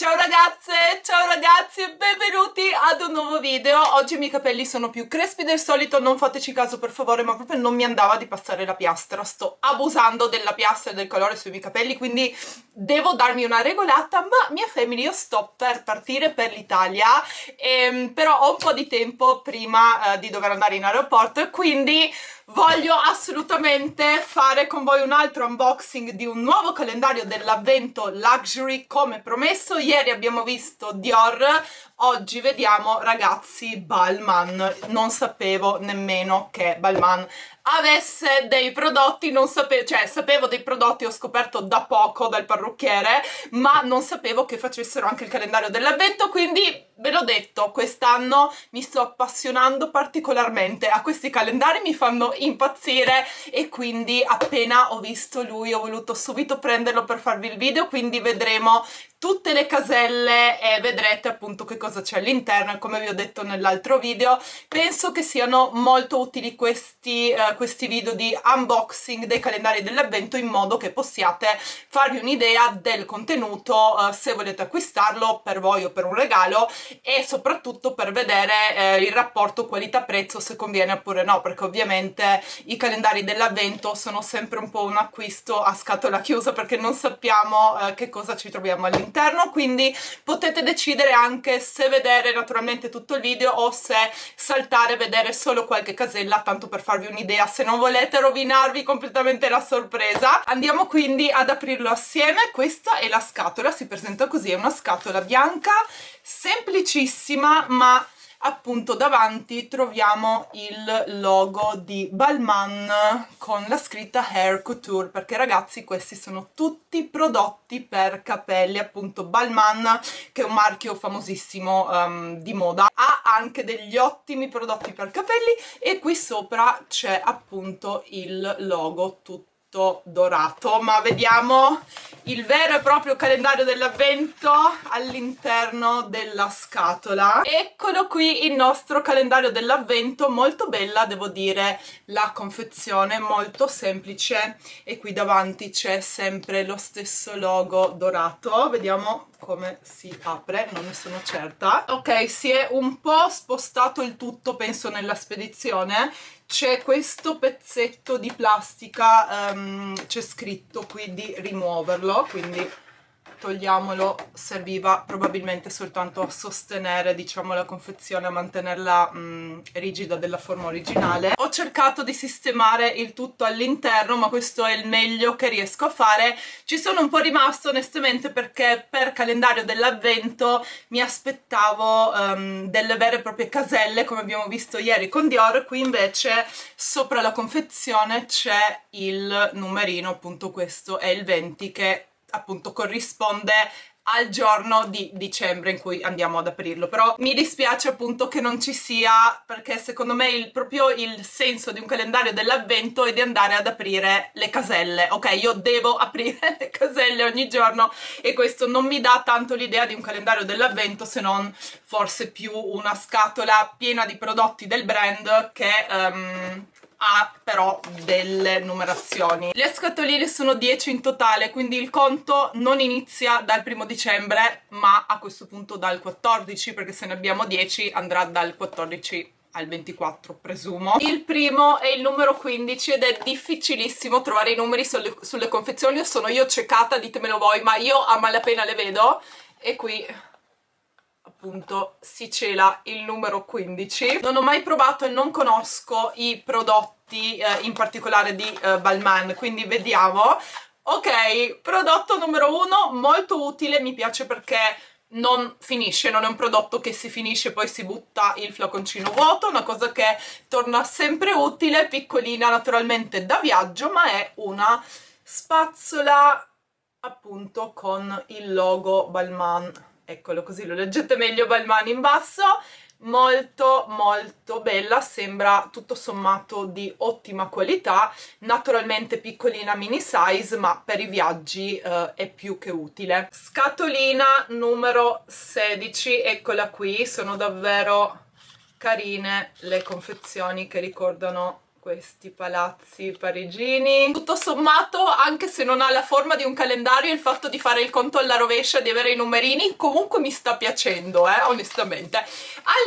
Ciao ragazze, ciao ragazzi e benvenuti ad un nuovo video. Oggi i miei capelli sono più crespi del solito, non fateci caso per favore, ma proprio non mi andava di passare la piastra. Sto abusando della piastra e del colore sui miei capelli, quindi devo darmi una regolata, ma mia family, io sto per partire per l'Italia, ehm, però ho un po' di tempo prima eh, di dover andare in aeroporto quindi voglio assolutamente fare con voi un altro unboxing di un nuovo calendario dell'avvento luxury come promesso. Ieri abbiamo visto Dior oggi vediamo ragazzi Balmain. Non sapevo nemmeno che Balmain avesse dei prodotti, non sapevo, cioè sapevo dei prodotti, ho scoperto da poco dal parrucchiere, ma non sapevo che facessero anche il calendario dell'avvento, quindi ve l'ho detto, quest'anno mi sto appassionando particolarmente a questi calendari, mi fanno impazzire e quindi appena ho visto lui ho voluto subito prenderlo per farvi il video, quindi vedremo tutte le caselle e vedrete appunto che cosa c'è all'interno e come vi ho detto nell'altro video penso che siano molto utili questi, uh, questi video di unboxing dei calendari dell'avvento in modo che possiate farvi un'idea del contenuto uh, se volete acquistarlo per voi o per un regalo e soprattutto per vedere uh, il rapporto qualità-prezzo se conviene oppure no perché ovviamente i calendari dell'avvento sono sempre un po' un acquisto a scatola chiusa perché non sappiamo che cosa ci troviamo all'interno. Quindi potete decidere anche se vedere naturalmente tutto il video o se saltare e vedere solo qualche casella tanto per farvi un'idea. Se non volete rovinarvi completamente la sorpresa andiamo quindi ad aprirlo assieme. Questa è la scatola si presenta così è una scatola bianca semplicissima ma appunto davanti troviamo il logo di Balmain con la scritta Hair Couture perché ragazzi questi sono tutti prodotti per capelli appunto. Balmain che è un marchio famosissimo um, di moda ha anche degli ottimi prodotti per capelli e qui sopra c'è appunto il logo tutto tutto dorato ma vediamo il vero e proprio calendario dell'avvento all'interno della scatola. Eccolo qui il nostro calendario dell'avvento molto bella devo dire. La confezione molto semplice e qui davanti c'è sempre lo stesso logo dorato. Vediamo come si apre, non ne sono certa. Ok, si è un po' spostato il tutto, penso, nella spedizione. C'è questo pezzetto di plastica, um, c'è scritto qui di rimuoverlo, quindi togliamolo serviva probabilmente soltanto a sostenere diciamo la confezione a mantenerla mh, rigida della forma originale. Ho cercato di sistemare il tutto all'interno ma questo è il meglio che riesco a fare. Ci sono un po' rimasto onestamente perché per calendario dell'avvento mi aspettavo um, delle vere e proprie caselle come abbiamo visto ieri con Dior. Qui invece sopra la confezione c'è il numerino appunto questo è il 20 che appunto corrisponde al giorno di dicembre in cui andiamo ad aprirlo. Però mi dispiace appunto che non ci sia perché secondo me il, proprio il senso di un calendario dell'avvento è di andare ad aprire le caselle ok? Io devo aprire le caselle ogni giorno e questo non mi dà tanto l'idea di un calendario dell'avvento se non forse più una scatola piena di prodotti del brand che um, ha però delle numerazioni. Le scatoline sono 10 in totale, quindi il conto non inizia dal primo dicembre, ma a questo punto dal 14, perché se ne abbiamo 10 andrà dal 14 al 24 presumo. Il primo è il numero 15 ed è difficilissimo trovare i numeri sulle, sulle confezioni, sono io ciecata, ditemelo voi, ma io a malapena le vedo e qui appunto si cela il numero 15 non ho mai provato e non conosco i prodotti eh, in particolare di eh, Balmain quindi vediamo. Ok prodotto numero 1 molto utile mi piace perché non finisce, non è un prodotto che si finisce e poi si butta il flaconcino vuoto, una cosa che torna sempre utile, piccolina naturalmente da viaggio, ma è una spazzola appunto con il logo Balmain eccolo così lo leggete meglio Balmain in basso. Molto molto bella sembra tutto sommato di ottima qualità. Naturalmente piccolina mini size ma per i viaggi eh, è più che utile. Scatolina numero 16 eccola qui sono davvero carine le confezioni che ricordano questi palazzi parigini. Tutto sommato anche se non ha la forma di un calendario il fatto di fare il conto alla rovescia di avere i numerini comunque mi sta piacendo eh onestamente.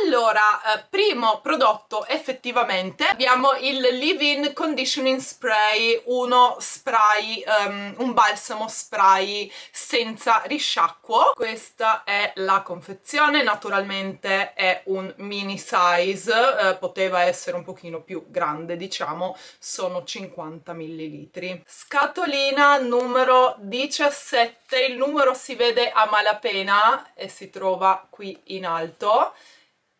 Allora eh, primo prodotto effettivamente abbiamo il leave-in conditioning spray uno spray um, un balsamo spray senza risciacquo. Questa è la confezione naturalmente è un mini size eh, poteva essere un pochino più grande diciamo sono 50 ml scatolina numero 17 il numero si vede a malapena e si trova qui in alto.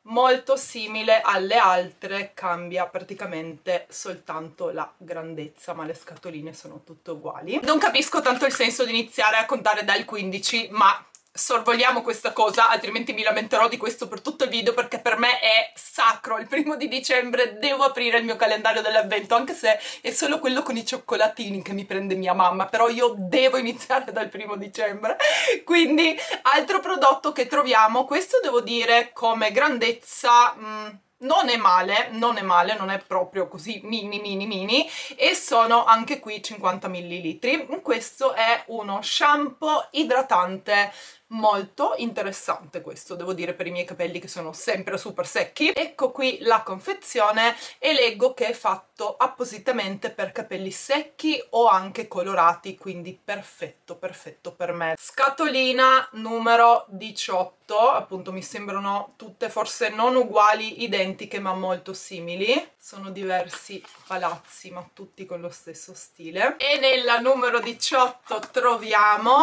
Molto simile alle altre cambia praticamente soltanto la grandezza ma le scatoline sono tutte uguali. Non capisco tanto il senso di iniziare a contare dal 15 ma sorvoliamo questa cosa altrimenti mi lamenterò di questo per tutto il video perché per me è sacro. Il primo di dicembre devo aprire il mio calendario dell'avvento anche se è solo quello con i cioccolatini che mi prende mia mamma però io devo iniziare dal primo dicembre. Quindi altro prodotto che troviamo questo devo dire come grandezza mh, mm, non è male, non è male, non è proprio così mini mini mini e sono anche qui 50 ml. Questo è uno shampoo idratante molto interessante questo, devo dire, per i miei capelli che sono sempre super secchi. Ecco qui la confezione e leggo che è fatto appositamente per capelli secchi o anche colorati, quindi perfetto, perfetto per me. Scatolina numero 18, appunto mi sembrano tutte forse non uguali, identiche, ma molto simili. Sono diversi palazzi, ma tutti con lo stesso stile. E nella numero 18 troviamo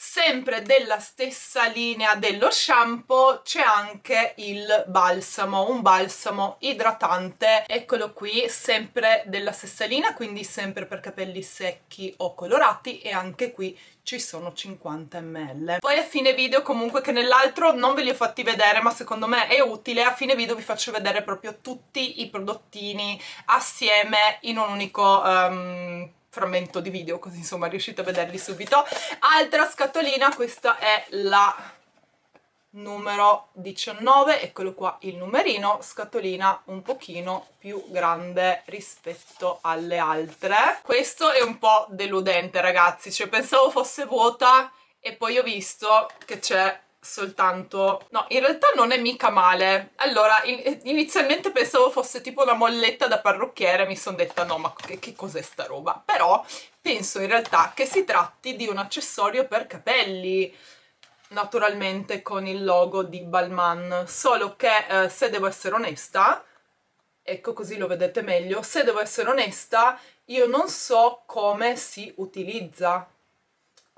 sempre della stessa linea dello shampoo c'è anche il balsamo un balsamo idratante. Eccolo qui sempre della stessa linea quindi sempre per capelli secchi o colorati e anche qui ci sono 50 ml. Poi a fine video comunque che nell'altro non ve li ho fatti vedere ma secondo me è utile a fine video vi faccio vedere proprio tutti i prodottini assieme in un unico um, frammento di video così insomma riuscite a vederli subito. Altra scatolina questa è la numero 19 eccolo qua il numerino scatolina un pochino più grande rispetto alle altre. Questo è un po' deludente ragazzi cioè pensavo fosse vuota e poi ho visto che c'è soltanto... No, in realtà non è mica male. Allora, in inizialmente pensavo fosse tipo una molletta da parrucchiere, mi sono detta no, ma che, che cos'è sta roba? Però penso in realtà che si tratti di un accessorio per capelli, naturalmente con il logo di Balmain, solo che eh, se devo essere onesta, ecco così lo vedete meglio, se devo essere onesta io non so come si utilizza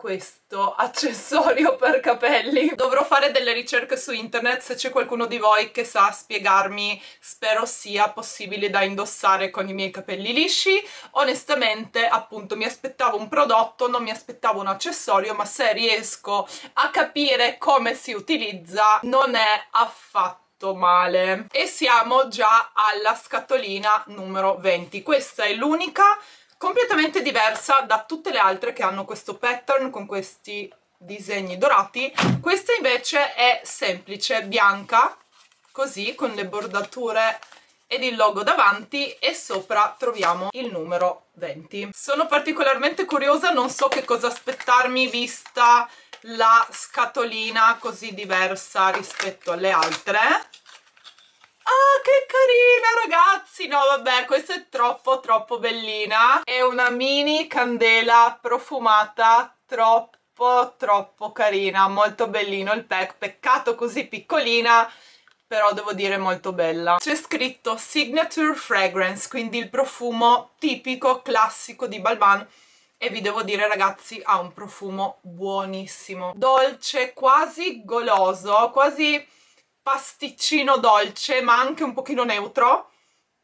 questo accessorio per capelli. Dovrò fare delle ricerche su internet se c'è qualcuno di voi che sa spiegarmi spero sia possibile da indossare con i miei capelli lisci. Onestamente appunto mi aspettavo un prodotto non mi aspettavo un accessorio ma se riesco a capire come si utilizza non è affatto male. E siamo già alla scatolina numero 20 questa è l'unica completamente diversa da tutte le altre che hanno questo pattern con questi disegni dorati. Questa invece è semplice, bianca così con le bordature ed il logo davanti e sopra troviamo il numero 20 sono particolarmente curiosa, non so che cosa aspettarmi vista la scatolina così diversa rispetto alle altre Ah, che carina, ragazzi! No, vabbè, questa è troppo, troppo bellina. È una mini candela profumata troppo, troppo carina. Molto bellino il pack. Peccato così piccolina, però devo dire molto bella. C'è scritto Signature Fragrance, quindi il profumo tipico, classico di Balmain e vi devo dire ragazzi ha un profumo buonissimo dolce, quasi goloso quasi pasticcino dolce ma anche un pochino neutro.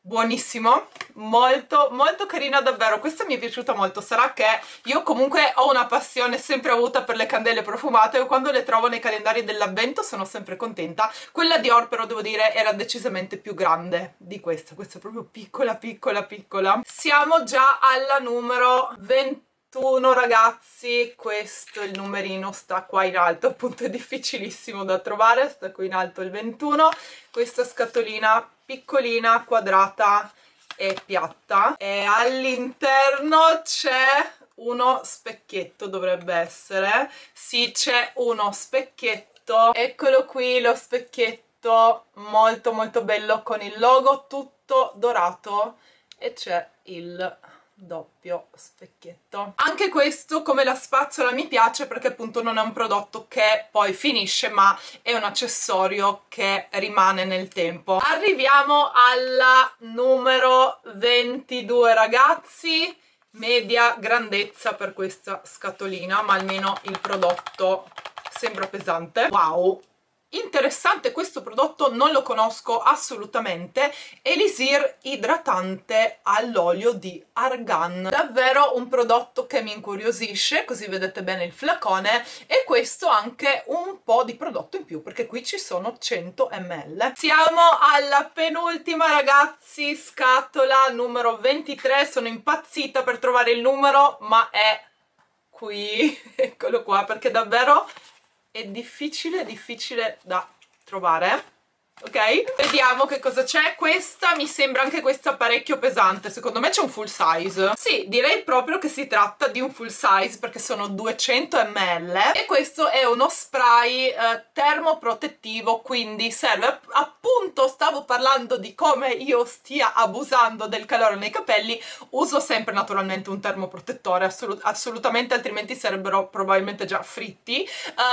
Buonissimo, molto molto carina davvero, questa mi è piaciuta molto, sarà che io comunque ho una passione sempre avuta per le candele profumate e quando le trovo nei calendari dell'avvento sono sempre contenta, quella di Or però devo dire era decisamente più grande di questa, questa è proprio piccola piccola piccola. Siamo già alla numero 20 21 ragazzi. Questo il numerino sta qua in alto. Appunto è difficilissimo da trovare. Sta qui in alto il 21 questa scatolina piccolina quadrata è piatta. E all'interno c'è uno specchietto dovrebbe essere. Sì c'è uno specchietto. Eccolo qui lo specchietto molto molto bello con il logo tutto dorato. E c'è il doppio specchietto. Anche questo come la spazzola mi piace perché appunto non è un prodotto che poi finisce ma è un accessorio che rimane nel tempo. Arriviamo alla numero 22 ragazzi. Media grandezza per questa scatolina ma almeno il prodotto sembra pesante. Wow Interessante questo prodotto, non lo conosco assolutamente, Elisir idratante all'olio di argan. Davvero un prodotto che mi incuriosisce, così vedete bene il flacone, e questo anche un po' di prodotto in più, perché qui ci sono 100 ml. Siamo alla penultima ragazzi, scatola numero 23, sono impazzita per trovare il numero, ma è qui, eccolo qua, perché davvero è difficile, difficile da trovare ok? Vediamo che cosa c'è. Questa mi sembra anche questa parecchio pesante. Secondo me c'è un full size. Sì, direi proprio che si tratta di un full size perché sono 200 ml e questo è uno spray eh, termoprotettivo, quindi serve appunto, stavo parlando di come io stia abusando del calore nei capelli, uso sempre naturalmente un termoprotettore, assolut assolutamente, altrimenti sarebbero probabilmente già fritti,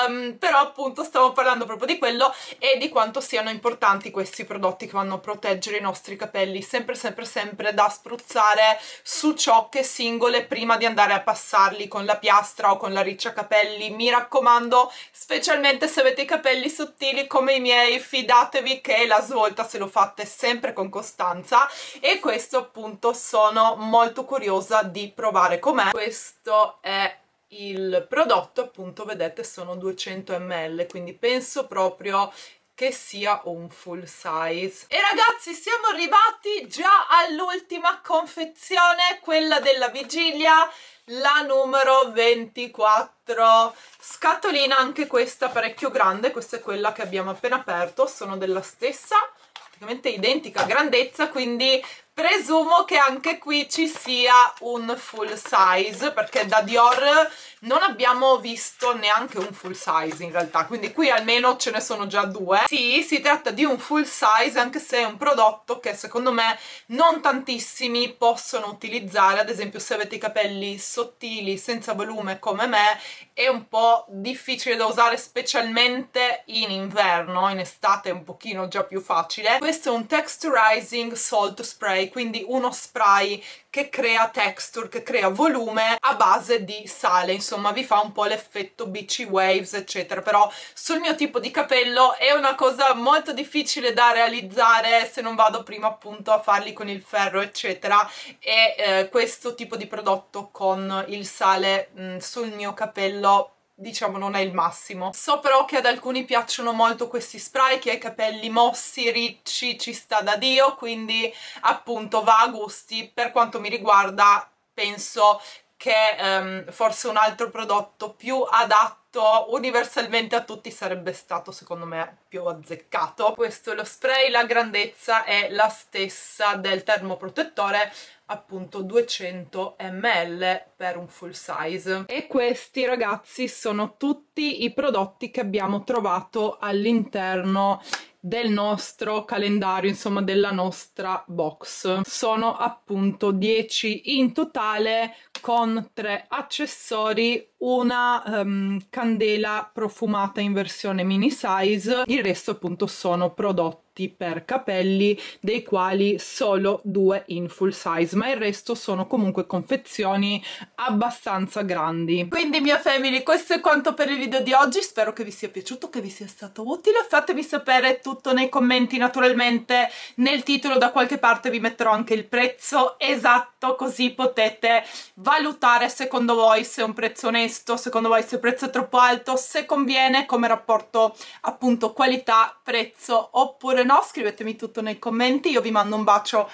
um, però appunto stavo parlando proprio di quello e di quanto siano importanti importanti questi prodotti che vanno a proteggere i nostri capelli sempre sempre sempre da spruzzare su ciocche singole prima di andare a passarli con la piastra o con la riccia capelli. Mi raccomando specialmente se avete i capelli sottili come i miei fidatevi che la svolta se lo fate sempre con costanza. E questo appunto sono molto curiosa di provare com'è. Questo è il prodotto appunto vedete sono 200 ml quindi penso proprio che sia un full size. E ragazzi siamo arrivati già all'ultima confezione quella della vigilia la numero 24 scatolina anche questa parecchio grande questa è quella che abbiamo appena aperto sono della stessa praticamente identica grandezza quindi presumo che anche qui ci sia un full size perché da Dior non abbiamo visto neanche un full size in realtà. Quindi qui almeno ce ne sono già due. Sì si tratta di un full size anche se è un prodotto che secondo me non tantissimi possono utilizzare. Ad esempio se avete i capelli sottili senza volume come me è un po' difficile da usare specialmente in inverno. In estate è un pochino già più facile. Questo è un texturizing salt spray quindi uno spray che crea texture, che crea volume a base di sale, insomma vi fa un po' l'effetto beachy waves eccetera, però sul mio tipo di capello è una cosa molto difficile da realizzare se non vado prima appunto a farli con il ferro eccetera. E eh, questo tipo di prodotto con il sale mh, mm, sul mio capello diciamo non è il massimo. So però che ad alcuni piacciono molto questi spray, chi ha i capelli mossi, ricci, ci sta da Dio, quindi appunto va a gusti. Per quanto mi riguarda penso che um, forse un altro prodotto più adatto universalmente a tutti sarebbe stato secondo me più azzeccato. Questo è lo spray, la grandezza è la stessa del termoprotettore appunto 200 ml per un full size e questi ragazzi sono tutti i prodotti che abbiamo trovato all'interno del nostro calendario, insomma della nostra box. Sono appunto 10 in totale con tre accessori, una um, candela profumata in versione mini size, il resto appunto sono prodotti per capelli dei quali solo due in full size ma il resto sono comunque confezioni abbastanza grandi. Quindi mia family questo è quanto per il video di oggi. Spero che vi sia piaciuto che vi sia stato utile. Fatemi sapere tutto nei commenti naturalmente. Nel titolo da qualche parte vi metterò anche il prezzo esatto così potete valutare secondo voi se è un prezzo onesto secondo voi se il prezzo è troppo alto se conviene come rapporto appunto qualità prezzo oppure oppure no, scrivetemi tutto nei commenti, io vi mando un bacio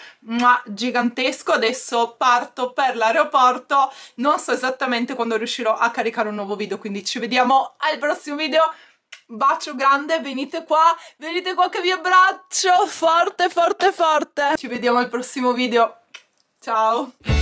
gigantesco, adesso parto per l'aeroporto, non so esattamente quando riuscirò a caricare un nuovo video, quindi ci vediamo al prossimo video, bacio grande, venite qua, venite qua che vi abbraccio, forte forte forte, ci vediamo al prossimo video, Ciao!